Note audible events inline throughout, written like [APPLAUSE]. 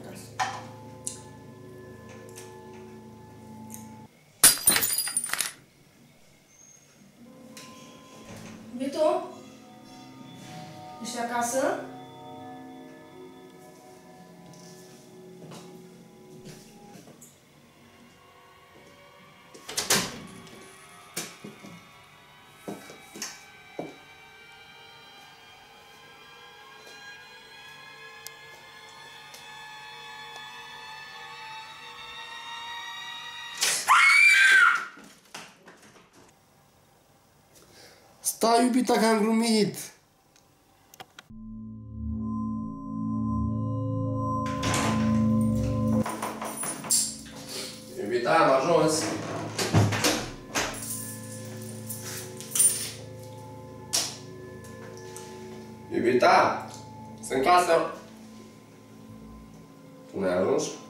acasă. Vito? Ești acasă? Ta jupi ta kanë grumit. Jupi ta, ma shohës. Jupi ta, së në klasër. Të në e rrushë.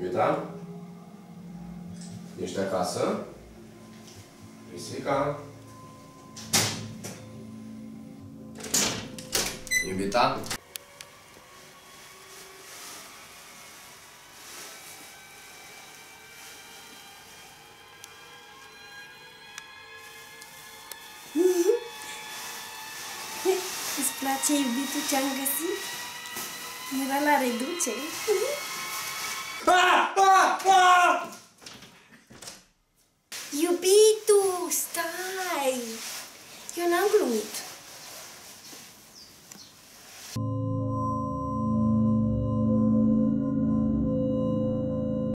Iubita, ești acasă, pisica, iubita, [LAUGHS] Îți place iubitul ce-am găsit? Era la reducere. [LAUGHS] Ah! Ah! Ah! Iubitul, stai! Eu n-am glumit.